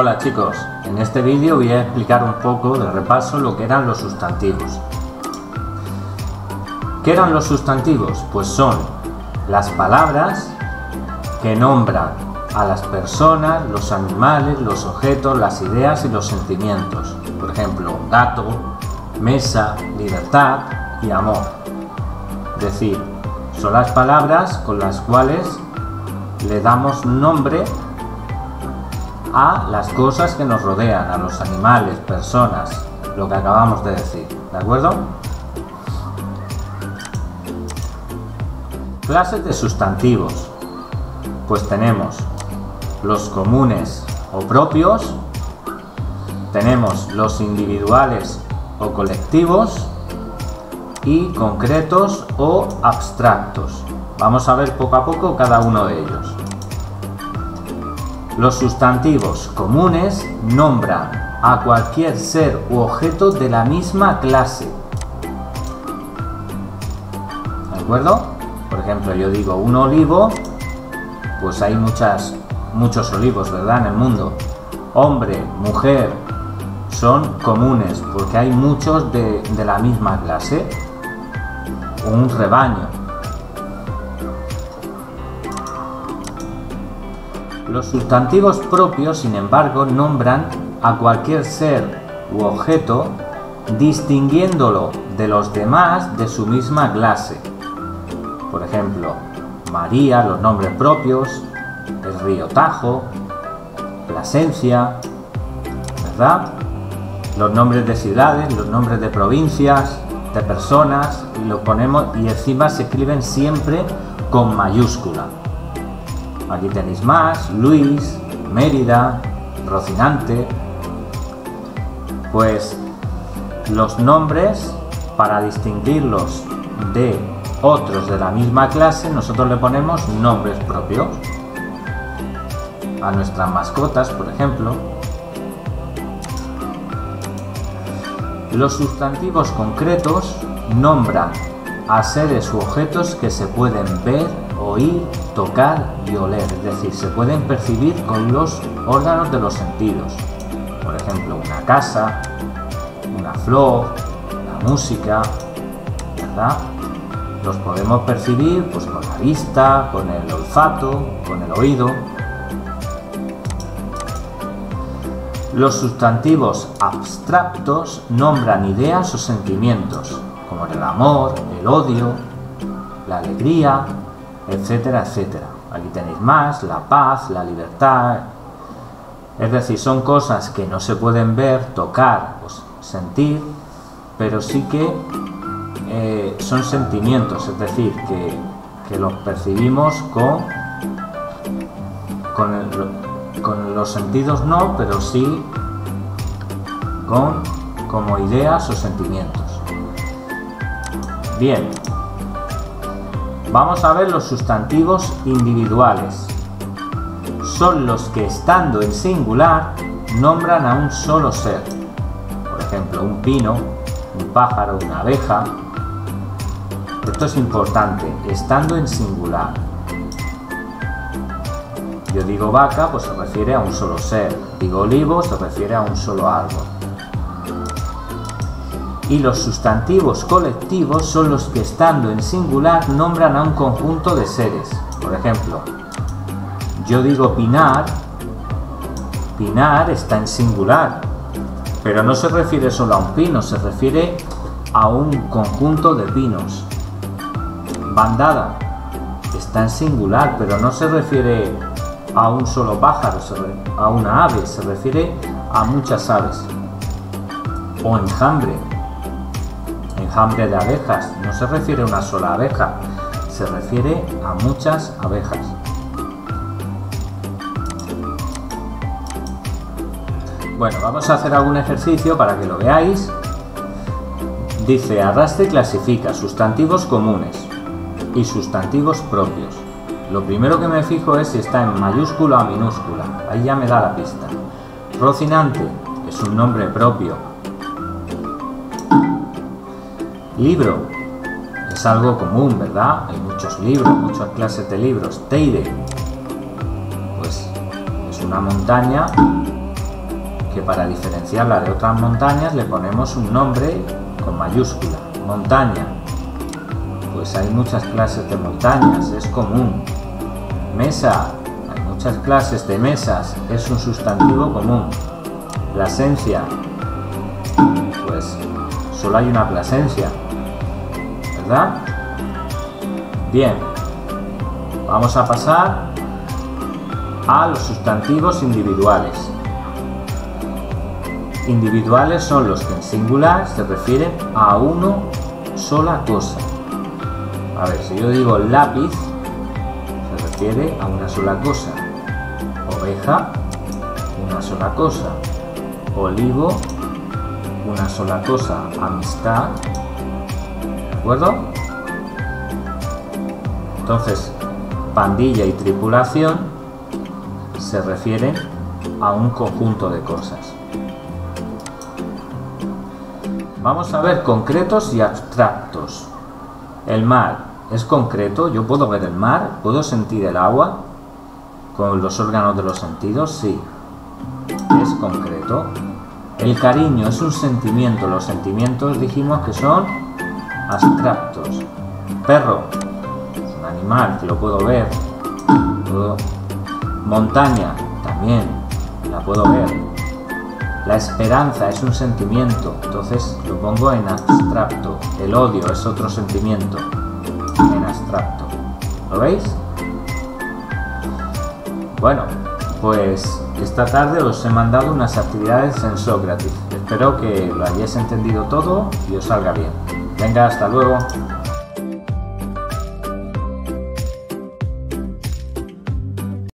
Hola chicos, en este vídeo voy a explicar un poco de repaso lo que eran los sustantivos. ¿Qué eran los sustantivos? Pues son las palabras que nombran a las personas, los animales, los objetos, las ideas y los sentimientos. Por ejemplo, gato, mesa, libertad y amor. Es decir, son las palabras con las cuales le damos nombre a las cosas que nos rodean, a los animales, personas, lo que acabamos de decir, ¿de acuerdo? Clases de sustantivos. Pues tenemos los comunes o propios, tenemos los individuales o colectivos y concretos o abstractos. Vamos a ver poco a poco cada uno de ellos. Los sustantivos comunes nombran a cualquier ser u objeto de la misma clase. ¿De acuerdo? Por ejemplo, yo digo un olivo, pues hay muchas, muchos olivos, ¿verdad? En el mundo. Hombre, mujer, son comunes porque hay muchos de, de la misma clase. Un rebaño. Los sustantivos propios, sin embargo, nombran a cualquier ser u objeto distinguiéndolo de los demás de su misma clase. Por ejemplo, María, los nombres propios, el río Tajo, Plasencia, ¿verdad? Los nombres de ciudades, los nombres de provincias, de personas, y ponemos y encima se escriben siempre con mayúscula. Aquí tenéis más, Luis, Mérida, Rocinante. Pues los nombres, para distinguirlos de otros de la misma clase, nosotros le ponemos nombres propios. A nuestras mascotas, por ejemplo. Los sustantivos concretos nombran a seres u objetos que se pueden ver, oír, tocar y oler, es decir, se pueden percibir con los órganos de los sentidos. Por ejemplo, una casa, una flor, la música, ¿verdad? Los podemos percibir pues, con la vista, con el olfato, con el oído. Los sustantivos abstractos nombran ideas o sentimientos, como el amor, el odio, la alegría, etcétera, etcétera. Aquí tenéis más, la paz, la libertad. Es decir, son cosas que no se pueden ver, tocar o sentir, pero sí que eh, son sentimientos, es decir, que, los percibimos con, con, los sentidos no, pero sí con como ideas o sentimientos. Bien, vamos a ver los sustantivos individuales. Son los que estando en singular nombran a un solo ser. Por ejemplo, un pino, un pájaro, una abeja. Esto es importante, estando en singular. Yo digo vaca, pues se refiere a un solo ser. Digo olivo, se refiere a un solo árbol y los sustantivos colectivos son los que estando en singular nombran a un conjunto de seres. Por ejemplo, yo digo pinar, pinar está en singular, pero no se refiere solo a un pino, se refiere a un conjunto de pinos. Bandada está en singular, pero no se refiere a un solo pájaro, a una ave, se refiere a muchas aves. O enjambre enjambre de abejas no se refiere a una sola abeja, se refiere a muchas abejas. Bueno, vamos a hacer algún ejercicio para que lo veáis. Dice, arrastre clasifica sustantivos comunes y sustantivos propios. Lo primero que me fijo es si está en mayúscula o minúscula. Ahí ya me da la pista. Rocinante es un nombre propio, Libro. Es algo común, ¿verdad? Hay muchos libros, muchas clases de libros. Teide. Pues es una montaña que para diferenciarla de otras montañas le ponemos un nombre con mayúscula. Montaña. Pues hay muchas clases de montañas, es común. Mesa. Hay muchas clases de mesas, es un sustantivo común. Plasencia. Pues solo hay una plasencia. ¿Verdad? Bien. Vamos a pasar a los sustantivos individuales. Individuales son los que en singular se refieren a uno sola cosa. A ver, si yo digo lápiz, se refiere a una sola cosa. Oveja, una sola cosa. Olivo, una sola cosa. Amistad, ¿de acuerdo? Entonces, pandilla y tripulación se refieren a un conjunto de cosas. Vamos a ver concretos y abstractos. El mar es concreto, yo puedo ver el mar, puedo sentir el agua con los órganos de los sentidos, sí, es concreto. El cariño es un sentimiento, los sentimientos dijimos que son abstractos. Perro, es un animal que lo puedo ver, Montaña, también, la puedo ver. La esperanza es un sentimiento, entonces lo pongo en abstracto. El odio es otro sentimiento, en abstracto. ¿Lo veis? Bueno, pues esta tarde os he mandado unas actividades en Sócrates. Espero que lo hayáis entendido todo y os salga bien. Venga, hasta luego.